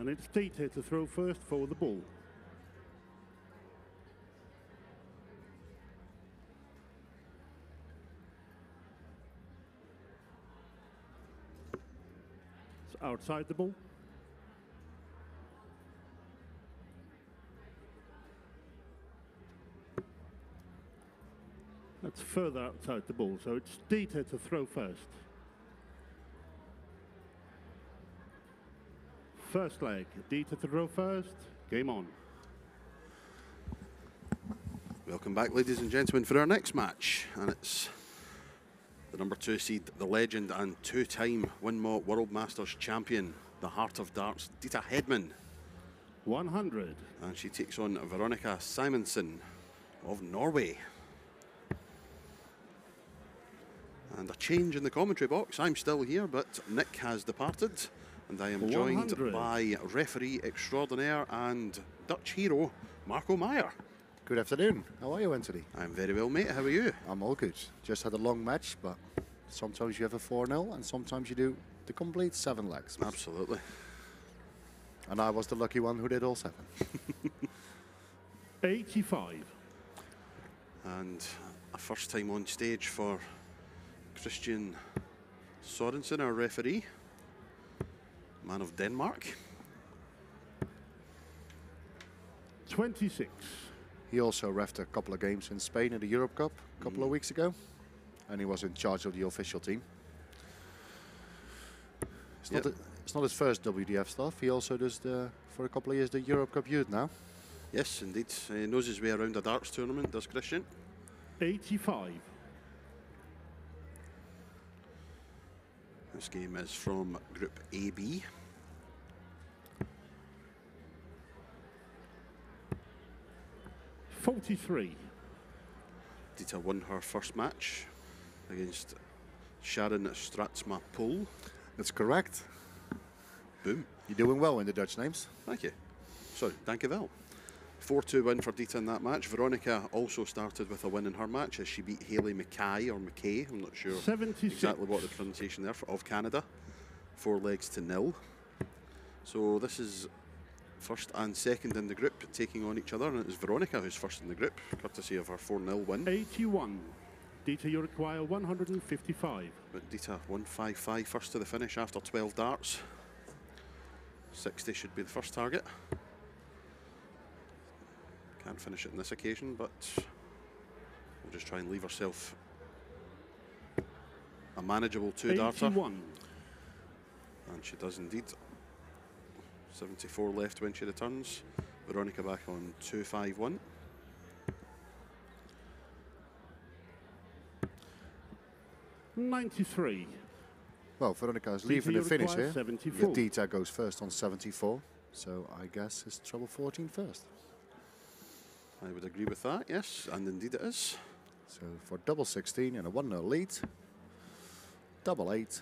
And it's Deta to throw first for the ball. It's outside the ball. That's further outside the ball, so it's Deta to throw first. First leg, Deta to throw first. Game on. Welcome back, ladies and gentlemen, for our next match. And it's the number two seed, the legend and two time Winmau World Masters champion, the Heart of Darts, Deta Hedman. 100. And she takes on Veronica Simonsen of Norway. And a change in the commentary box. I'm still here, but Nick has departed. And I am joined 100. by referee extraordinaire and Dutch hero, Marco Meyer. Good afternoon. How are you, Anthony? I'm very well, mate. How are you? I'm all good. Just had a long match, but sometimes you have a 4 0 and sometimes you do the complete seven legs. Absolutely. And I was the lucky one who did all seven. 85. And a first time on stage for Christian Sorensen, our referee, man of Denmark. 26. He also refed a couple of games in Spain in the Europe Cup a couple of mm. weeks ago, and he was in charge of the official team. It's, not, Yep. the- it's not his first WDF stuff. He also does the, for a couple of years the Europe Cup Youth now. Yes, indeed. Uh, he knows his way around a darts tournament, does Christian? 85. This game is from Group AB. Forty-three. Deta won her first match against Sharon Stratsma Pool. That's correct. Boom. You're doing well in the Dutch names. Thank you. Sorry, thank you, Val. 4 2 win for Deta in that match. Veronica also started with a win in her match as she beat Haley Mackay or McKay, I'm not sure 76. exactly what the pronunciation there of Canada. Four legs to nil. So this is first and second in the group taking on each other, and it is Veronica who's first in the group, courtesy of her 4 0 win. 81. Deta, you require 155. But Deta 155 first to the finish after 12 darts. 60 should be the first target. Can't finish it on this occasion, but we'll just try and leave ourselves a manageable two darter. 81. And she does indeed. 74 left when she returns. Veronica back on 251. Ninety-three. Well, Veronica is leaving the finish here. 74. If Deta goes first on 74, so I guess it's trouble 14 first. I would agree with that, yes, and indeed it is. So for double 16 and a 1 0 lead, double 8,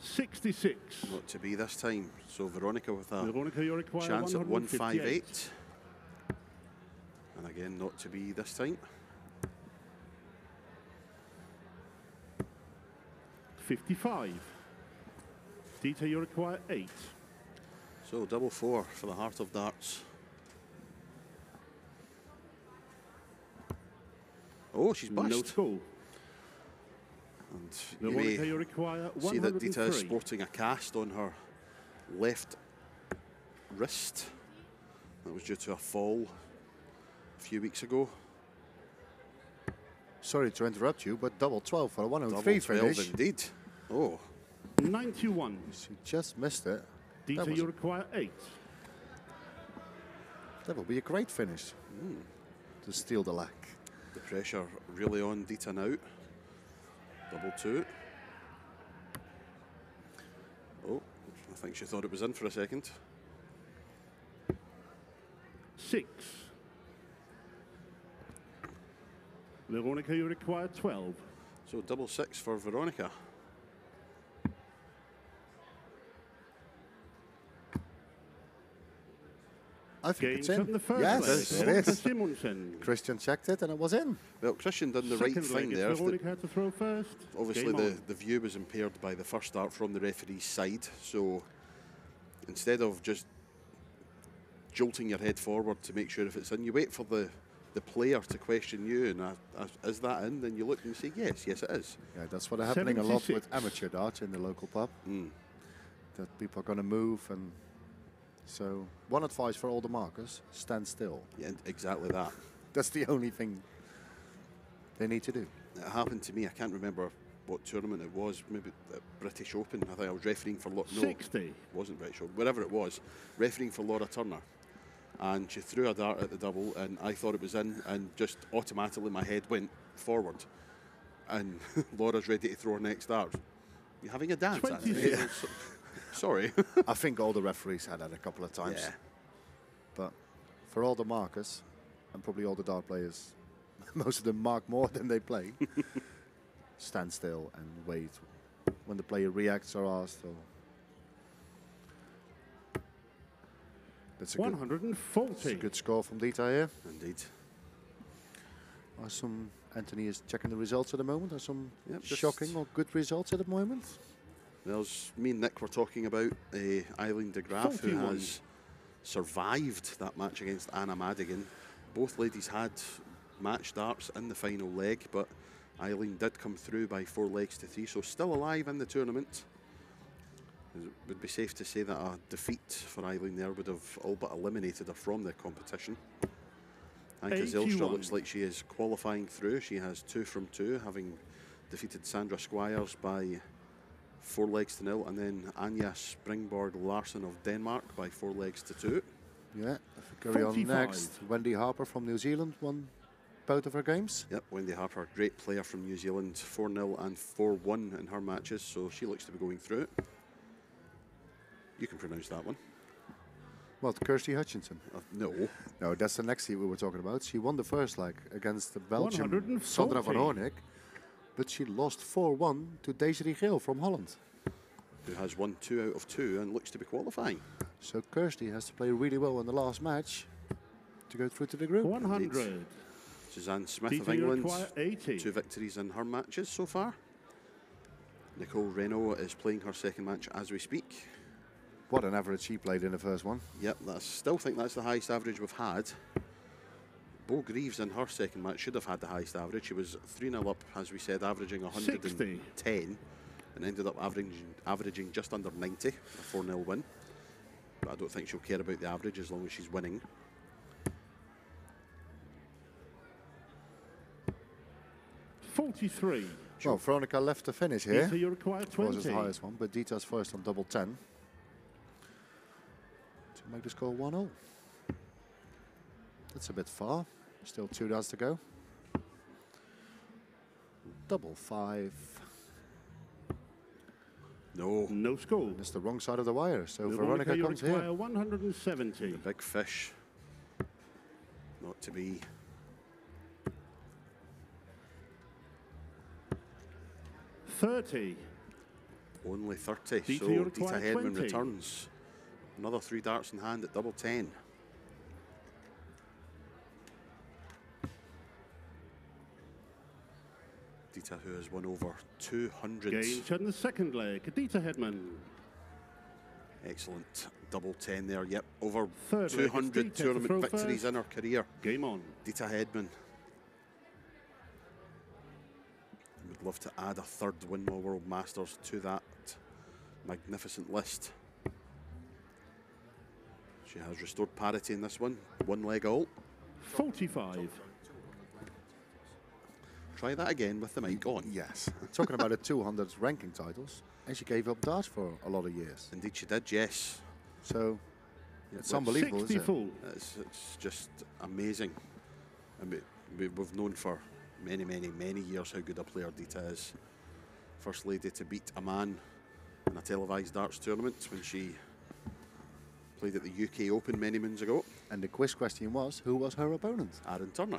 66. Not to be this time. So Veronica with a Veronica, you require chance at 158. 158. And again, not to be this time. 55. Deta, you require 8. So double four for the heart of darts. Oh, she's No bust. score. And you may you require see that Deta is sporting a cast on her left wrist. That was due to a fall a few weeks ago. Sorry to interrupt you, but double 12 for a Double 103 12 finish. indeed. Oh, 91. She just missed it. That Deta, you require 8. That will be a great finish hmm. to steal the leg. the pressure really on Deta now. Double two. Oh, I think she thought it was in for a second. 6. Veronica, you require 12. So double six for Veronica. I think Gains it's in. the first yes, leg. it Simonsen. Christian checked it and it was in. Well, Christian done the Second right thing there. The- Veronica to throw first. obviously, the, the view was impaired by the first start from the referee's side. So instead of just jolting your head forward to make sure if it's in, you wait for the, the player to question you. And uh, uh, is that in? Then you look and you say, yes, yes, it is. Yeah, that's what happening a lot with amateur darts in the local pub. Mm. That people are going to move and so one advice for all the markers: stand still. Yeah, exactly that. That's the only thing they need to do. It happened to me. I can't remember what tournament it was. Maybe the British Open. I think I was refereeing for. Lo- no, 60. it wasn't British Open. Whatever it was, refereeing for Laura Turner, and she threw a dart at the double, and I thought it was in, and just automatically my head went forward, and Laura's ready to throw her next dart. You're having a dance? Anthony? 26. So- Sorry. I think all the referees had that a couple of times. yeah. But for all the markers, and probably all the dart players, most of them mark more than they play. stand still and wait when the player reacts or asks. Or that's a good, that's a good score from Deta here. Indeed. Are some Anthony is checking the results at the moment. Are some Yep, shocking or good results at the moment? There's me and Nick were talking about uh, Aileen de Graaf, who 41. has survived that match against Anna Madigan. Both ladies had match darts in the final leg, but Aileen did come through by four legs to three, so still alive in the tournament. It would be safe to say that a defeat for Aileen there would have all but eliminated her from the competition. Anka Zylstra 81. looks like she is qualifying through. She has two from two, having defeated Sandra Squires by four legs to nil, and then Anja Springborg Larsen of Denmark by four legs to two. Yeah. If we carry on next, Wendy Harper from New Zealand won both of her games. Yep, Wendy Harper, great player from New Zealand, 4 0 and 4 1 in her matches, so she looks to be going through it. You can pronounce that one. Well, Kirsty Hutchinson. Uh, no. No, that's the next seed we were talking about. She won the first leg against the Belgian 140. Sandra van Hoornik, but she lost 4-1 to Desiree Geel from Holland. Who has won two out of two and looks to be qualifying. So Kirsty has to play really well in the last match to go through to the group. 100. Suzanne Smith of England, 80. two victories in her matches so far. Nicole Reno is playing her second match as we speak. What an average she played in the first one. Yep, I still think that's the highest average we've had. Beau Greaves in her second match should have had the highest average. She was 3 0 up, as we said, averaging 110 and ended up averaging, averaging just under 90, a 4 0 win. But I don't think she'll care about the average as long as she's winning. Forty-three. Well, Veronica left to finish here. Deta, you require was 20. the highest one, but Deta's first on double 10 to make the score 1 0. That's a bit far. Still two darts to go. Double five. No, No score. It's the wrong side of the wire. So Veronica, Veronica you comes require here. 170. the big fish. Not to be. Thirty. Only 30. Deta, so you Deta require Hedman 20. returns. Another three darts in hand at double 10. Deta, who has won over 200 Gains in the second leg. Deta Hedman. excellent double 10 there. Yep, over Third 200 Deta to tournament victories first. in her career. Game on. Deta Hedman. Would love to add a third Winmau World Masters to that magnificent list. She has restored parity in this one. One leg all. 45. Try that again with the mic on. Yes. Talking about the 200 ranking titles, and she gave up darts for a lot of years. Indeed, she did, yes. So it's unbelievable, 60 isn't it? It's, it's just amazing. And we, we, we've known for many, many, many years how good a player Deta is. First lady to beat a man in a televised darts tournament when she played at the UK Open many moons ago. And the quiz question was, who was her opponent? Aaron Turner.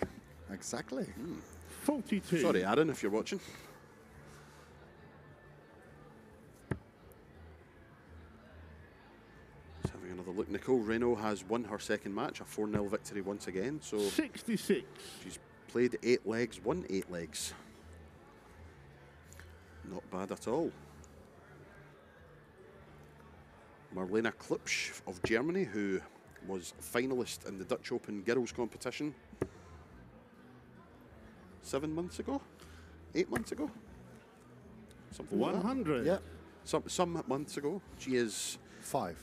Exactly. Hmm. 42. Sorry, Aaron, if you're watching. Just having another look. Nicole Reno has won her second match, a 4 0 victory once again. So 66. she's played eight legs, won eight legs. Not bad at all. Marlena Klipsch of Germany, who was finalist in the Dutch Open girls competition seven months ago, eight months ago, something like 100. Yeah, Some some months ago. She is five,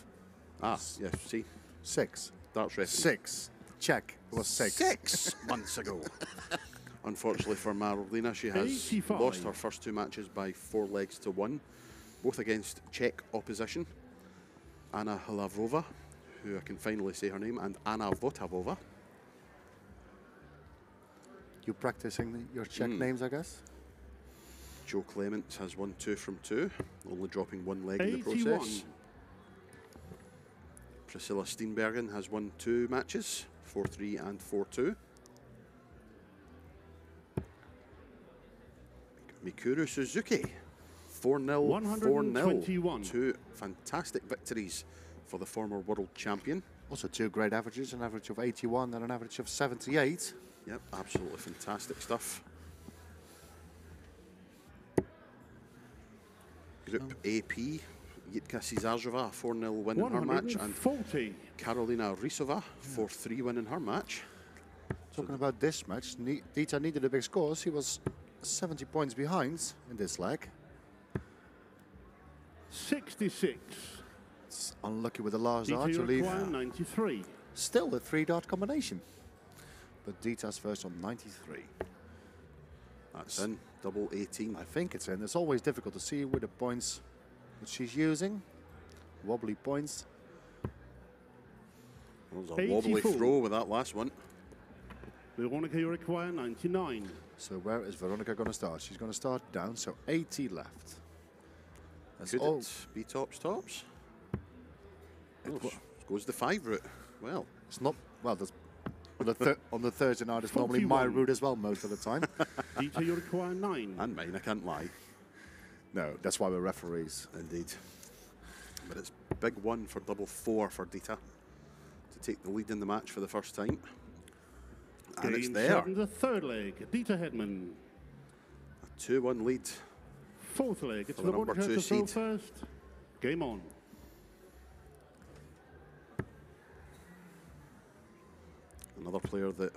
ah yes, see, six, That's right. six. Check. It was six. Six months ago. Unfortunately for Marlena, she has 85. lost her first two matches by four legs to one, both against Czech opposition. Anna Hlavova, who I can finally say her name, and Anna Votavova. You practicing your Czech Mm. names, I guess. Joe Clements has won two from two, only dropping one leg in the 81. process. Priscilla Steenbergen has won two matches, 4 3 and 4 2. Mikuru Suzuki, 4 0, 4 0. Two fantastic victories for the former world champion. Also, two great averages an average of 81 and an average of 78. Yep, absolutely fantastic stuff. Group AP, Yitka Sizazova, 4 0 win in her match, and 140. Karolina Risova, 4 3 win in her match. Talking about this match, Ne- Deta needed a big score. She was 70 points behind in this leg. 66. It's unlucky with the last Deta dart to leave. 93. Still a three dart combination. But Deta's first on 93. That's in, double 18. I think it's in. It's always difficult to see with the points that she's using. Wobbly points. That was a wobbly throw with that last one. Veronica Uruguayan, 99. So where is Veronica going to start? She's going to start down, so 80 left. That's Could all. it be tops, tops? Oh, goes the five route. Well, It's not, well, there's, on, the thir- on the Thursday night, it's normally my route as well most of the time. Deta require 9. and mine, I can't lie. no, that's why we're referees. Indeed. But it's big one for double four for Deta to take the lead in the match for the first time. And it's there. seven, the third leg. Deta Hedman. A 2 1 lead. Fourth leg. It's For the Veronica number two to seed. first. Game on. Another player that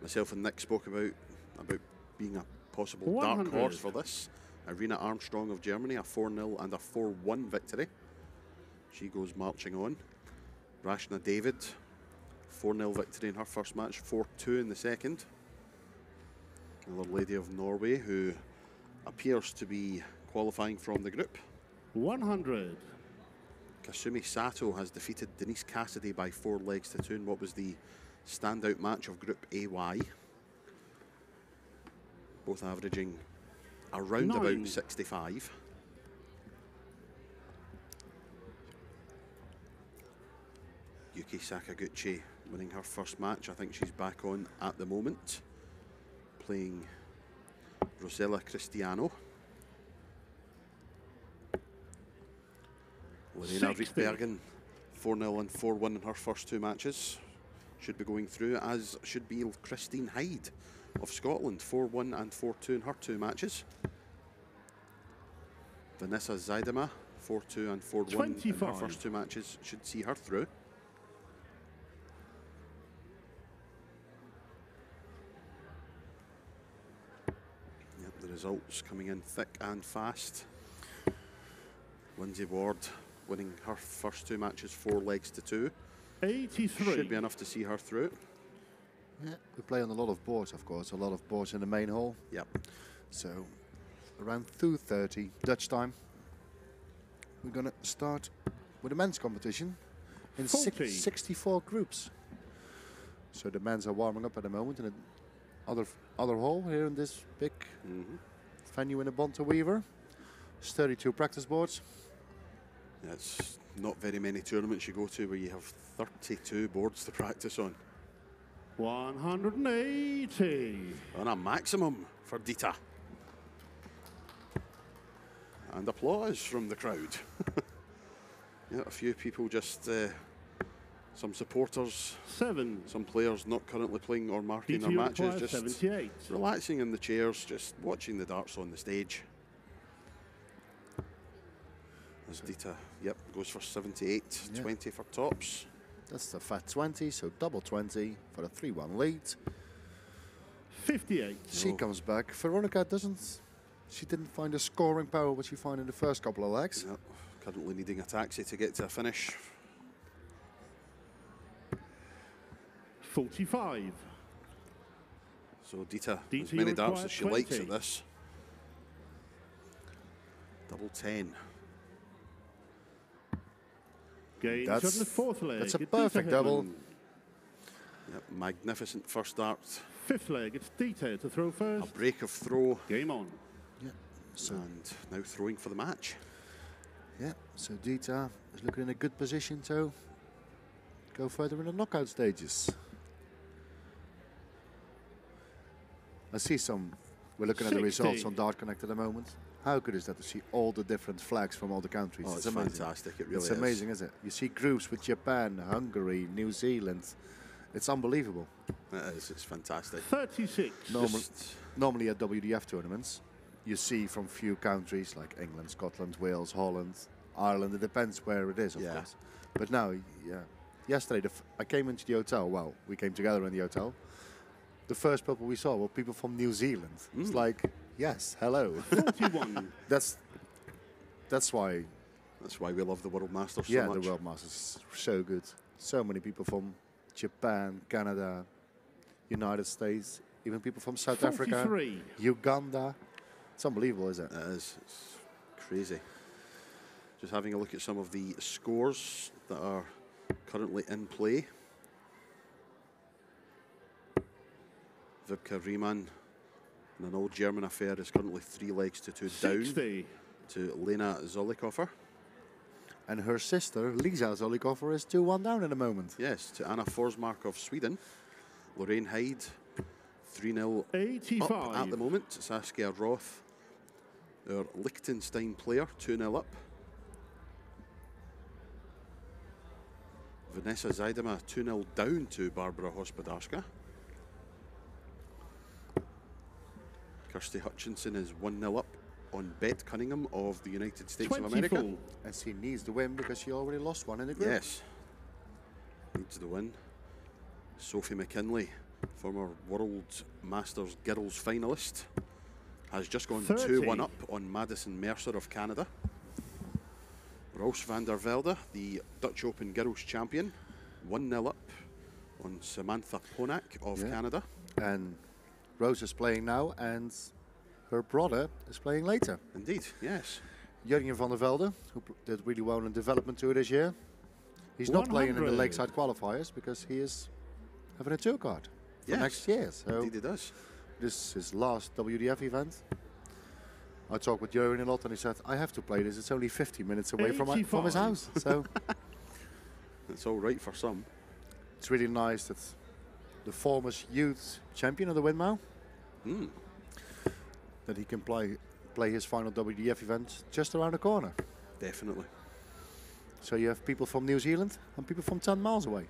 myself and Nick spoke about about being a possible dark horse for this. Irina Armstrong of Germany, a 4 0 and a 4 1 victory. She goes marching on. Rachna David, 4 0 victory in her first match, 4 2 in the second. Another lady of Norway who appears to be qualifying from the group. 100. Kasumi Sato has defeated Denise Cassidy by four legs to two in what was the standout match of Group AY. Both averaging around Nine. about 65. Yuki Sakaguchi winning her first match. I think she's back on at the moment, playing Rosella Cristiano. Lorena 60. Rietbergen, 4 0 and 4 1 in her first two matches. Should be going through, as should be Christine Hyde of Scotland, 4 1 and 4 2 in her two matches. Vanessa Zuidema, 4 2 and 4 1 in her first two matches, should see her through. Yep, the results coming in thick and fast. Lindsay Ward winning her first two matches, four legs to two. 83. Should be enough to see her through. Yeah, we play on a lot of boards, of course, a lot of boards in the main hall. Yep. So around 2.30 Dutch time, we're going to start with the men's competition in six, 64 groups. So the men's are warming up at the moment in the other, other hall here in this big Mhm. venue in the Bonte Wever. There's 32 practice boards. Yeah, it's not very many tournaments you go to where you have 32 boards to practice on. 180. On a maximum for Deta. And applause from the crowd. yeah, a few people just uh, Some supporters, Seven. some players not currently playing or marking their matches, just 78. relaxing in the chairs, just watching the darts on the stage. As Deta, yep, goes for 78, Yeah. 20 for tops. That's the fat 20, so double 20 for a 3 1 lead. 58. She No. comes back. Veronica doesn't. She didn't find the scoring power which she found in the first couple of legs. Yep, currently needing a taxi to get to a finish. 45. So Deta, DT as many darts as she likes 20. at this. Double 10. Gains That's- on the fourth leg. that's a It's perfect double. Yep, magnificent first start. Fifth leg. It's Deta to throw first. A first. break of throw. Game on. Yeah. So and now throwing for the match. yeah. So Deta is looking in a good position to go further in the knockout stages. I see some. We're looking at the results on Dart Connect at the moment. How good is that to see all the different flags from all the countries? Oh, it's, amazing. fantastic. It really it's is. amazing, isn't it? You see groups with Japan, Hungary, New Zealand. It's unbelievable. It is. It's fantastic. 36. Normal, normally at WDF tournaments, you see from few countries like England, Scotland, Wales, Holland, Ireland. It depends where it is, of Yeah. course. But now, yeah. Yesterday, the f- I came into the hotel. Well, we came together in the hotel. The first people we saw were people from New Zealand. It's Mm. like, yes, hello. 41. that's that's why That's why we love the World Masters yeah, so much. Yeah, the World Masters is so good. So many people from Japan, Canada, United States, even people from South Africa, Uganda. It's unbelievable, isn't it? It is. It's crazy. Just having a look at some of the scores that are currently in play. Vibka Riemann, in an old German affair, is currently three legs to two down to Lena Zollikofer. And her sister, Lisa Zollikofer, is 2 1 down in a moment. Yes, to Anna Forsmark of Sweden. Lorraine Hyde, 3 0 85. up at the moment. Saskia Roth, our Liechtenstein player, 2 0 up. Vanessa Zuidema 2 0 down to Barbara Hospodarska. Kirsty Hutchinson is 1 0 up on Bet Cunningham of the United States of America. 24. And she needs the win because she already lost one in the group. Yes. Needs the win. Sophie McKinley, former World Masters Girls finalist, has just gone 2-1 up on Madison Mercer of Canada. Roos van der Velde, the Dutch Open Girls champion, 1 0 up on Samantha Ponak of Yeah. Canada. And Rose is playing now, and her brother is playing later. Indeed, yes. Jurgen van der Velde, who did really well in the development tour this year. He's not playing in the Lakeside qualifiers because he is having a tour card for Yes. next year. So Indeed, it does. this is his last WDF event. I talked with Jurgen a lot, and he said, "I have to play this. It's only 50 minutes away from, my, from his house." So It's all right for some. it's really nice that the former youth champion of the Windmill Mm. that he can play play his final WDF event just around the corner. Definitely. So you have people from New Zealand and people from 10 miles away.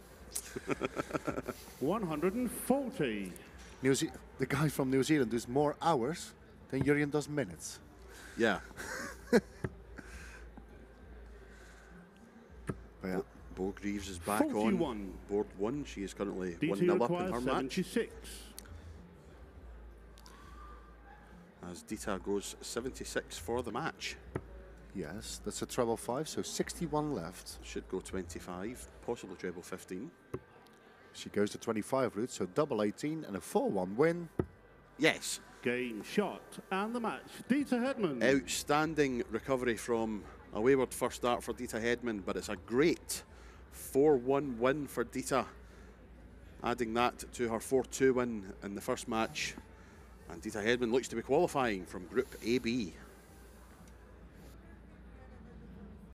140. New Ze- the guy from New Zealand does more hours than Jurgen does minutes. Yeah. But yeah, Beau Greaves is back 41. on board one. She is currently 1 DT 0 up in requires her match. 76. as Deta goes 76 for the match. yes, that's a treble five, so 61 left. Should go 25, possibly treble 15. She goes to 25 route, so double 18 and a 4-1 win. Yes, Game shot and the match. Deta Hedman. outstanding recovery from a wayward first start for Deta Hedman, but it's a great 4 1 win for Deta, adding that to her 4 2 win in the first match. And Deta Hedman looks to be qualifying from Group AB.